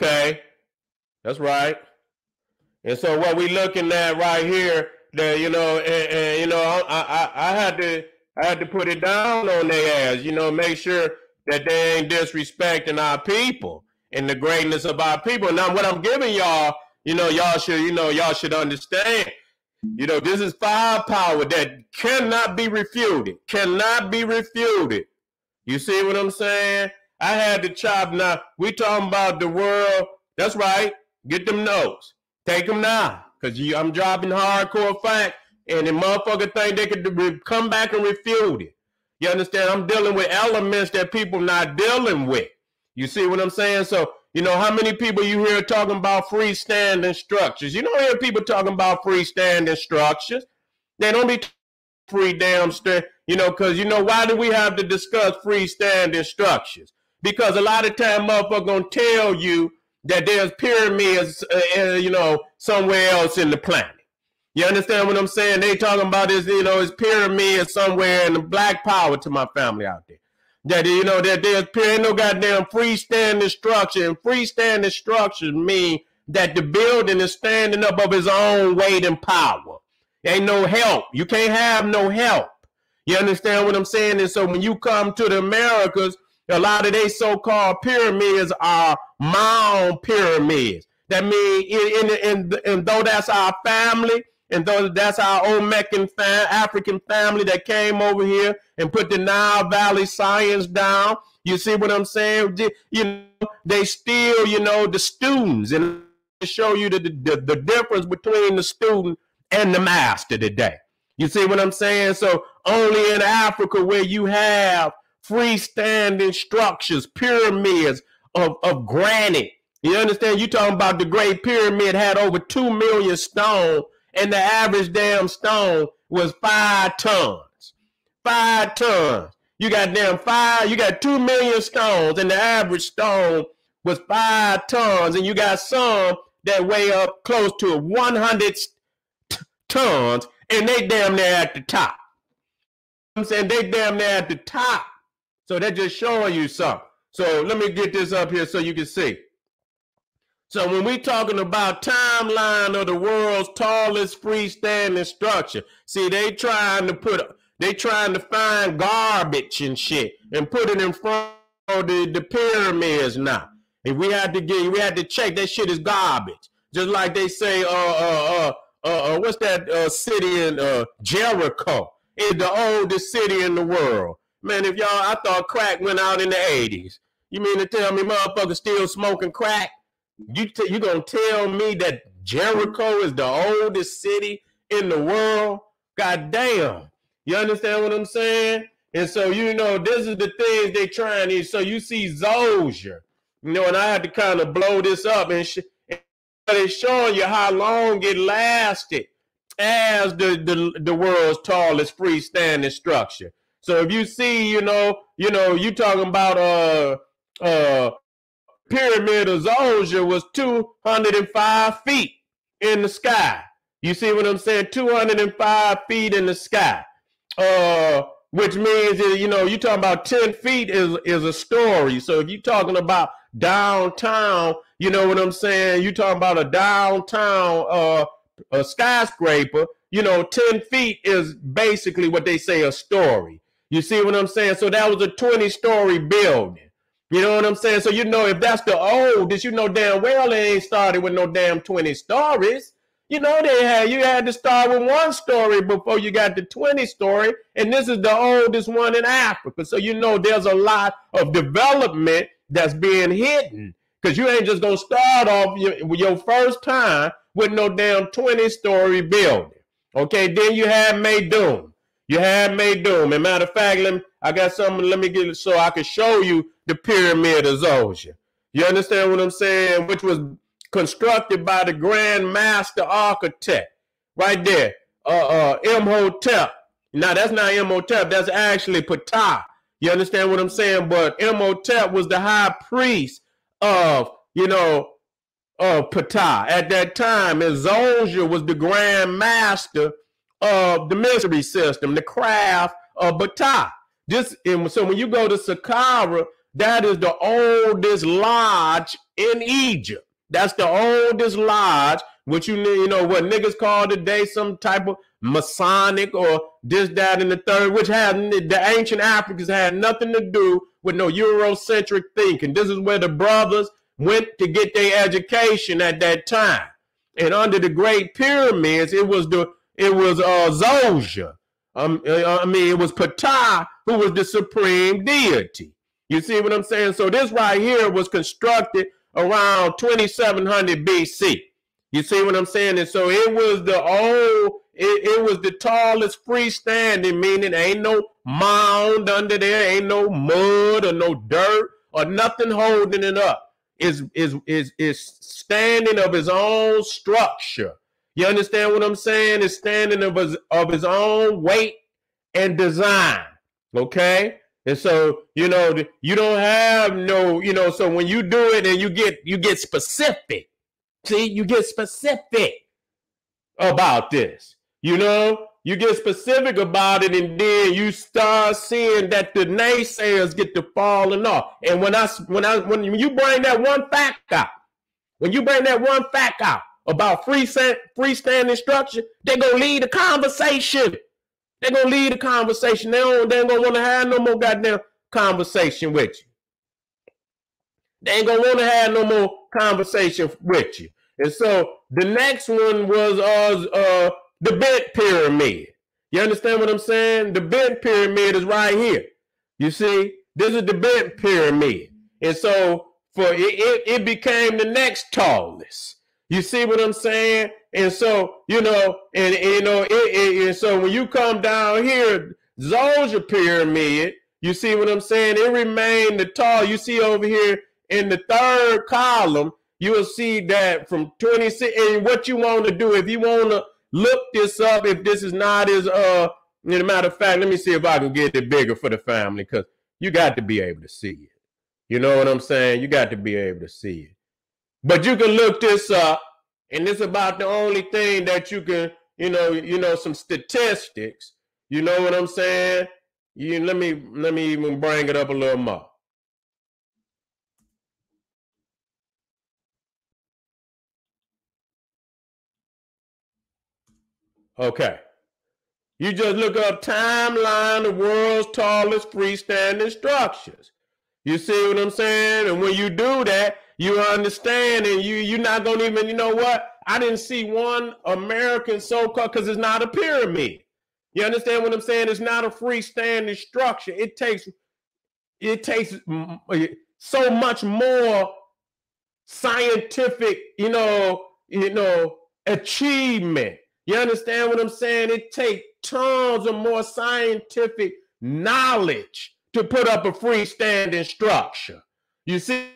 Okay, that's right. And so what we looking at right here, that you know, and, and you know, I, I I had to I had to put it down on their ass, you know, make sure that they ain't disrespecting our people and the greatness of our people. Now, what I'm giving y'all, you know, y'all should, you know, y'all should understand. You know, this is firepower that cannot be refuted, cannot be refuted. You see what I'm saying? I had to chop. Now we talking about the world. That's right. Get them notes. Take them now, cause you, I'm dropping hardcore fact, and the motherfucker think they could come back and refute it. You understand? I'm dealing with elements that people not dealing with. You see what I'm saying? So, you know, how many people you hear talking about freestanding structures? You don't hear people talking about freestanding structures. They don't be free damn st- you know, because you know why do we have to discuss freestanding structures? Because a lot of time motherfucker gonna tell you that there's pyramids, uh, uh, you know, somewhere else in the planet. You understand what I'm saying? They talking about this, you know, it's pyramids somewhere in the black power to my family out there. That you know that there's ain't no goddamn freestanding structure, and freestanding structures mean that the building is standing up of its own weight and power. Ain't no help. You can't have no help. You understand what I'm saying? And so when you come to the Americas, a lot of they so-called pyramids are mound pyramids. That means, in, in, in, and though that's our family, and though that's our Olmec fam- African family that came over here and put the Nile Valley science down. You see what I'm saying? You know, they still, you know, the students and show you the, the, the difference between the student and the master today. You see what I'm saying? So only in Africa where you have freestanding structures, pyramids of, of granite. You understand? You talking about the Great Pyramid had over two million stone and the average damn stone was five tons. Five tons. You got damn five, you got two million stones, and the average stone was five tons, and you got some that weigh up close to 100 t- tons, and they damn near at the top. I'm saying they damn near at the top. So they're just showing you something. So let me get this up here so you can see. So when we talking about timeline of the world's tallest freestanding structure, see they trying to put they trying to find garbage and shit and put it in front of the, the pyramids now. If we had to get we had to check that shit is garbage. Just like they say uh uh uh uh, uh what's that uh city in uh Jericho is the oldest city in the world. Man, if y'all I thought crack went out in the 80s. You mean to tell me motherfuckers still smoking crack? You t- you gonna tell me that Jericho is the oldest city in the world? God damn. You understand what I'm saying? And so you know this is the things they trying to. So you see Zoser, you know, and I had to kind of blow this up and, sh- and it's showing you how long it lasted as the, the the world's tallest freestanding structure. So if you see, you know, you know, you talking about uh uh pyramid of Zoser was 205 feet in the sky. You see what I'm saying? 205 feet in the sky. Uh, which means that, you know, you're talking about 10 feet is, is a story. So if you're talking about downtown, you know what I'm saying? You're talking about a downtown uh, a skyscraper, you know, 10 feet is basically what they say a story. You see what I'm saying? So that was a 20 story building. You know what I'm saying? So you know if that's the oldest, you know damn well it ain't started with no damn 20 stories. You know they had you had to start with one story before you got the 20 story, and this is the oldest one in Africa. So you know there's a lot of development that's being hidden. Because you ain't just gonna start off your, your first time with no damn 20 story building. Okay, then you have Meidum. You have Meidum. And matter of fact, let me, I got something, let me get it so I can show you the pyramid of Zoser. You understand what I'm saying? Which was constructed by the Grand Master Architect. Right there. Uh uh Imhotep. Now that's not Imhotep, that's actually Ptah. You understand what I'm saying? But Imhotep was the high priest of, you know, of Ptah. At that time, and Zoser was the grand master of the mystery system, the craft of Ptah. Just and so when you go to Saqqara, that is the oldest lodge in Egypt. That's the oldest lodge, which you you know what niggas call today some type of Masonic or this, that, and the third, which had the ancient Africans had nothing to do with no Eurocentric thinking. This is where the brothers went to get their education at that time. And under the Great Pyramids, it was the it was uh Zoja. Um, uh, I mean, it was Ptah who was the supreme deity. You see what I'm saying? So this right here was constructed around 2700 BC. You see what I'm saying? And so it was the old, it, it was the tallest freestanding, meaning ain't no mound under there, ain't no mud or no dirt or nothing holding it up. Is is is is standing of his own structure. You understand what I'm saying? It's standing of his of his own weight and design. Okay. And so, you know, you don't have no, you know, so when you do it and you get you get specific, see, you get specific about this. You know, you get specific about it, and then you start seeing that the naysayers get to falling off. And when I when I when you bring that one fact out, when you bring that one fact out about free freestanding structure, they're gonna lead the conversation. They're gonna leave the conversation. They don't they ain't gonna want to have no more goddamn conversation with you. They ain't gonna want to have no more conversation with you. And so the next one was uh, uh the bent pyramid. You understand what I'm saying? The bent pyramid is right here. You see, this is the bent pyramid. And so for it, it, it became the next tallest. You see what I'm saying? And so, you know, and, and you know, it, it, and so when you come down here, Zoja pyramid, you see what I'm saying? It remained the tall. You see over here in the third column, you will see that from 26. And what you want to do, if you want to look this up, if this is not as uh, as a matter of fact, let me see if I can get it bigger for the family because you got to be able to see it. You know what I'm saying? You got to be able to see it. But you can look this up and it's about the only thing that you can, you know, you know, some statistics. You know what I'm saying? You let me let me even bring it up a little more. Okay. You just look up timeline of world's tallest freestanding structures. You see what I'm saying? And when you do that, you understand, and you you're not gonna even. You know what? I didn't see one American so-called because it's not a pyramid. You understand what I'm saying? It's not a freestanding structure. It takes it takes so much more scientific, you know, you know, achievement. You understand what I'm saying? It takes tons of more scientific knowledge to put up a freestanding structure. You see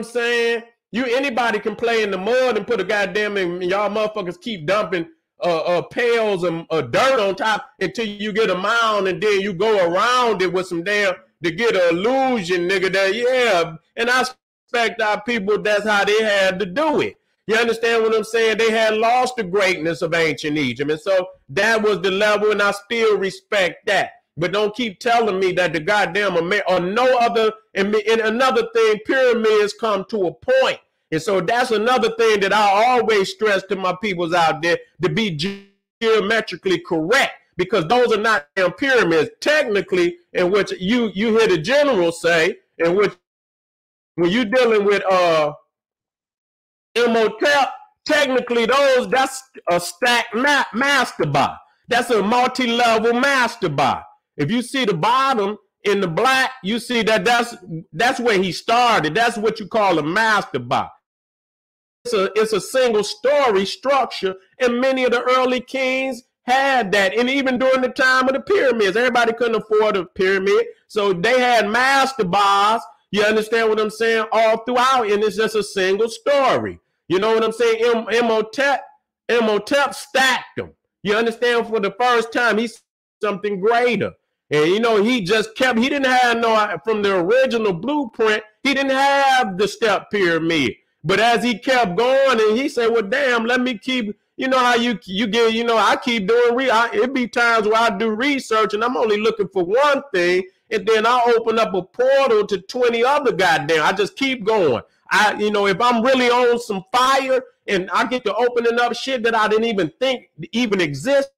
I'm saying? You anybody can play in the mud and put a goddamn and y'all motherfuckers keep dumping uh, uh pails and uh, dirt on top until you get a mound and then you go around it with some damn to get an illusion, nigga. That yeah, and I expect our people that's how they had to do it. You understand what I'm saying? They had lost the greatness of ancient Egypt, and so that was the level, and I still respect that. But don't keep telling me that the goddamn Amer- or no other. And, and another thing, pyramids come to a point. And so that's another thing that I always stress to my peoples out there to be geometrically correct because those are not damn pyramids. Technically, in which you you hear the general say, in which when you're dealing with uh Imhotep, technically those that's a stacked ma- mastaba. That's a multi-level mastaba. If you see the bottom in the black, you see that that's that's where he started. That's what you call a mastaba. It's a it's a single story structure, and many of the early kings had that. And even during the time of the pyramids, everybody couldn't afford a pyramid, so they had mastabas. You understand what I'm saying? All throughout, and it's just a single story. You know what I'm saying? Imhotep, Imhotep stacked them. You understand? For the first time, he's something greater. And you know, he just kept, he didn't have no, from the original blueprint, he didn't have the step pyramid. But as he kept going and he said, well, damn, let me keep, you know how you you get, you know, I keep doing re I, it be times where I do research and I'm only looking for one thing, and then I open up a portal to 20 other goddamn. I just keep going. I, you know, if I'm really on some fire and I get to opening up shit that I didn't even think even exist,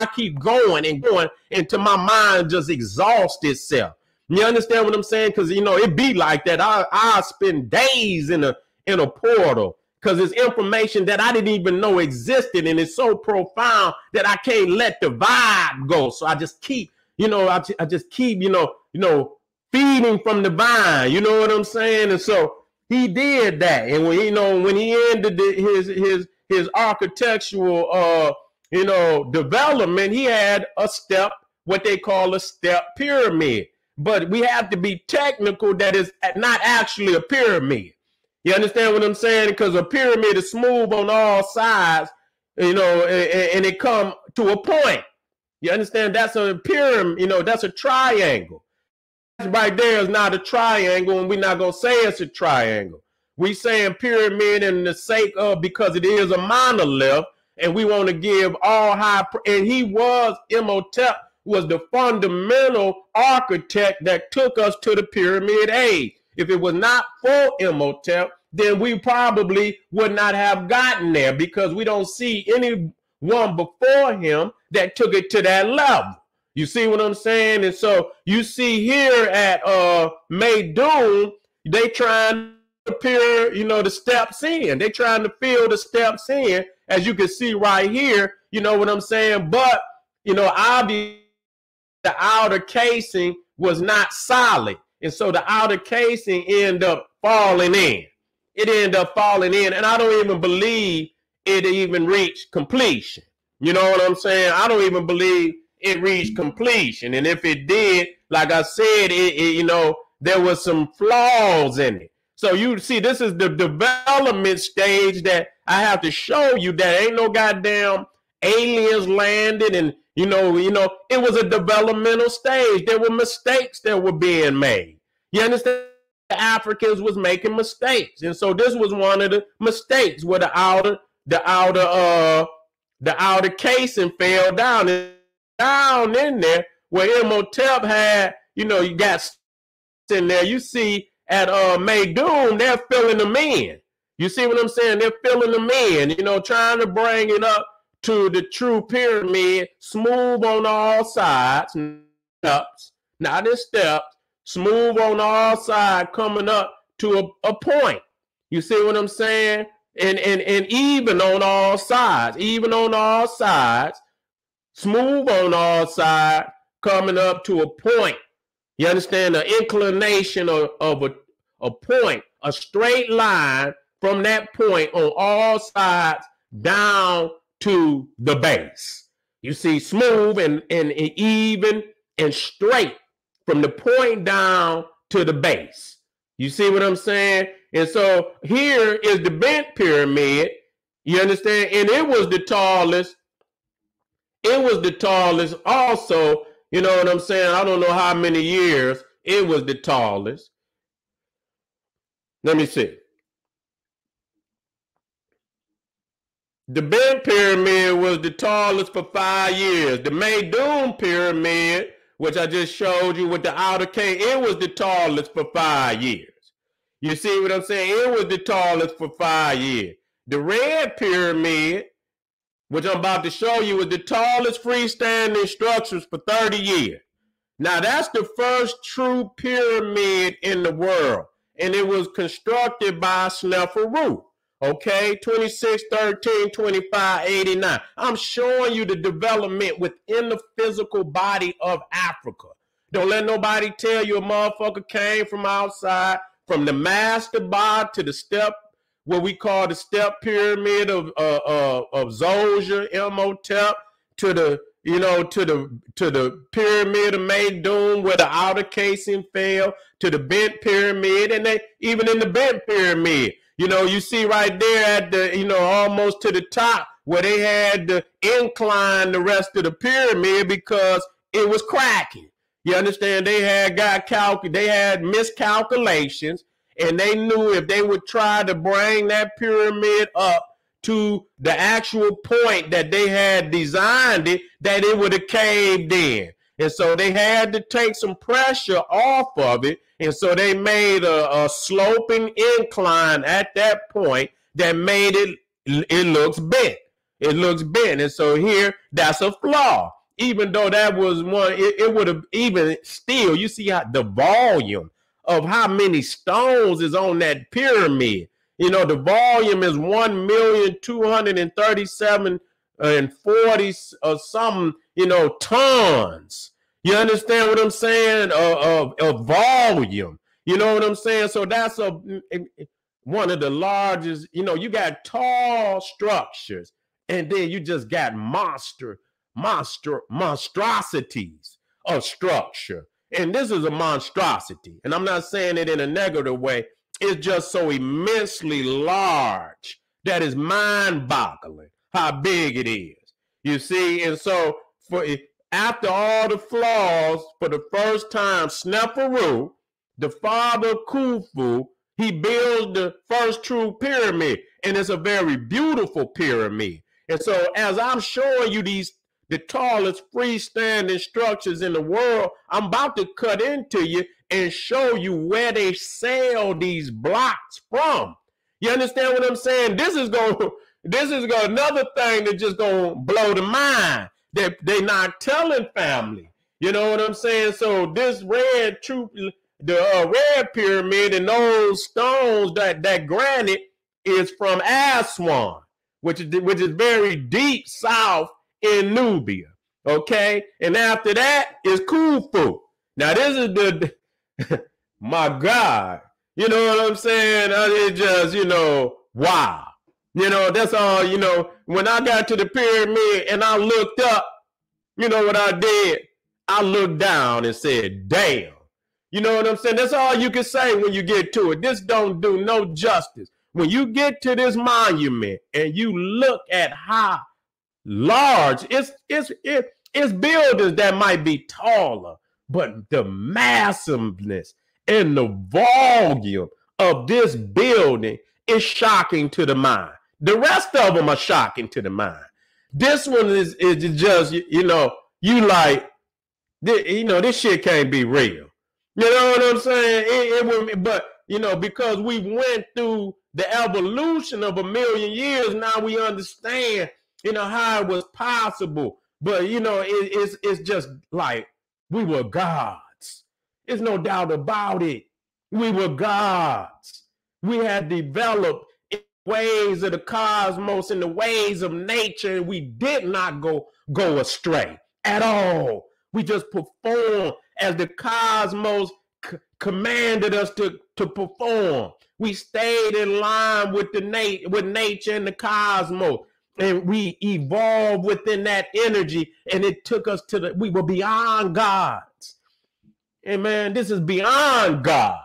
I keep going and going until my mind just exhausts itself. You understand what I'm saying? Because you know it be like that. I I spend days in a in a portal because it's information that I didn't even know existed, and it's so profound that I can't let the vibe go. So I just keep, you know, I, I just keep, you know, you know, feeding from the vine. You know what I'm saying? And so he did that, and when you know when he ended his his his architectural uh you know development, he had a step, what they call a step pyramid. But we have to be technical that is not actually a pyramid. You understand what I'm saying? Because a pyramid is smooth on all sides, you know, and, and it come to a point. You understand? That's a pyramid, you know, that's a triangle. right there is not a triangle, and we're not gonna say it's a triangle. We saying pyramid in the sake of because it is a monolith, and we want to give all high. And he was Imhotep was the fundamental architect that took us to the pyramid age. If it was not for Imhotep, then we probably would not have gotten there because we don't see anyone before him that took it to that level. You see what I'm saying? And so you see here at uh Meidum, they trying appear, you know, the steps in. They're trying to fill the steps in, as you can see right here. You know what I'm saying? But you know, obviously the outer casing was not solid. And so the outer casing ended up falling in. It ended up falling in. And I don't even believe it even reached completion. You know what I'm saying? I don't even believe it reached completion. And if it did, like I said, it, it, you know, there was some flaws in it. So you see, this is the development stage that I have to show you that ain't no goddamn aliens landed and you know, you know, it was a developmental stage. There were mistakes that were being made. You understand? The Africans was making mistakes. And so this was one of the mistakes where the outer, the outer, uh, the outer casing fell down and down in there where Imhotep had, you know, you got in there. You see at uh Meidum, they're filling them in. You see what I'm saying? They're filling them in, you know, trying to bring it up to the true pyramid, smooth on all sides, steps, not in steps, smooth on all sides, coming up to a, a point. You see what I'm saying? And, and and even on all sides, even on all sides, smooth on all sides, coming up to a point. You understand the inclination of, of a, a point, a straight line from that point on all sides down to the base. You see, smooth and, and, and even and straight from the point down to the base. You see what I'm saying? And so here is the bent pyramid. You understand? And it was the tallest. It was the tallest also. You know what I'm saying? I don't know how many years it was the tallest. Let me see. The Bent Pyramid was the tallest for five years. The Meidum Pyramid, which I just showed you with the outer cave, it was the tallest for five years. You see what I'm saying? It was the tallest for five years. The Red Pyramid, which I'm about to show you, was the tallest freestanding structures for 30 years. Now, that's the first true pyramid in the world, and it was constructed by Sneferu. Okay, 26, 13, 25, 89. I'm showing you the development within the physical body of Africa. Don't let nobody tell you a motherfucker came from outside, from the mastaba to the step, what we call the step pyramid of uh, uh, of Zoja, Imhotep, to the you know to the to the pyramid of Meidum where the outer casing fell, to the bent pyramid, and they even in the bent pyramid you know, you see right there at the, you know, almost to the top where they had to incline the rest of the pyramid because it was cracking. You understand? They had got calc they had miscalculations, and they knew if they would try to bring that pyramid up to the actual point that they had designed it, that it would have caved in. And so they had to take some pressure off of it. And so they made a, a sloping incline at that point that made it, it looks bent. It looks bent. And so here, that's a flaw. Even though that was one, it, it would have even still, you see how the volume of how many stones is on that pyramid. You know, the volume is 1,237 and 40 or some, you know, tons. You understand what I'm saying? Of, of, of volume. You know what I'm saying? So that's a one of the largest, you know, you got tall structures, and then you just got monster, monster, monstrosities of structure. And this is a monstrosity. And I'm not saying it in a negative way. It's just so immensely large that is mind-boggling how big it is. You see, and so for after all the flaws, for the first time, Sneferu, the father of Khufu, he builds the first true pyramid, and it's a very beautiful pyramid. And so, as I'm showing you these the tallest freestanding structures in the world, I'm about to cut into you and show you where they sell these blocks from. You understand what I'm saying? This is going this is going another thing that just going to blow the mind that they not telling family. You know what I'm saying? So this red true the uh, red pyramid and those stones that that granite is from Aswan, which is which is very deep south in Nubia. Okay, and after that is Khufu. Now this is the my God. You know what I'm saying? Uh, it just, you know, wow. You know, that's all, you know, when I got to the pyramid and I looked up, you know what I did? I looked down and said, damn. You know what I'm saying? That's all you can say when you get to it. This don't do no justice. When you get to this monument and you look at how large it's it's it, it's buildings that might be taller, but the massiveness and the volume of this building is shocking to the mind. The rest of them are shocking to the mind. This one is, is just, you know, you like, you know, this shit can't be real. You know what I'm saying? It, it would, but you know, because we went through the evolution of a million years, now we understand, you know, how it was possible. But you know, it, it's it's just like we were gods. There's no doubt about it. We were gods. We had developed ways of the cosmos and the ways of nature, and we did not go go astray at all. We just performed as the cosmos c- commanded us to, to perform. We stayed in line with the nat- with nature and the cosmos, and we evolved within that energy, and it took us to the we were beyond gods. And man, this is beyond gods.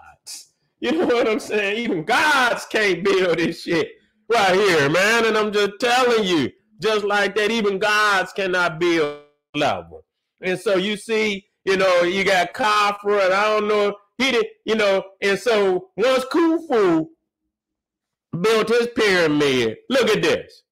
You know what I'm saying? Even gods can't build this shit right here, man. And I'm just telling you, just like that, even gods cannot build level. And so you see, you know, you got Khafra, and I don't know, he did, you know, and so once Khufu built his pyramid, look at this.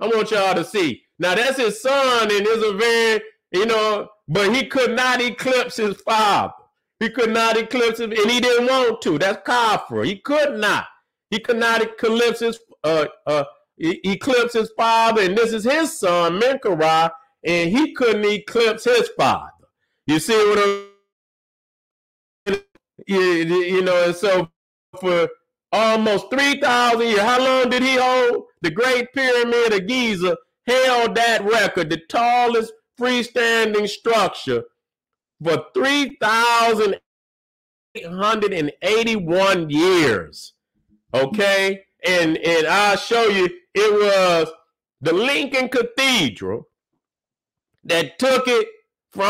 I want y'all to see. Now that's his son, and it's a very, you know, but he could not eclipse his father. He could not eclipse him, and he didn't want to. That's Khafra. He could not. He could not eclipse his uh uh eclipse his father, and this is his son, Menkaure, and he couldn't eclipse his father. You see what I'm you, you know, and so for almost 3,000 years, how long did he hold? The Great Pyramid of Giza held that record, the tallest freestanding structure for 3,881 years. Okay? And and I'll show you it was the Lincoln Cathedral that took it from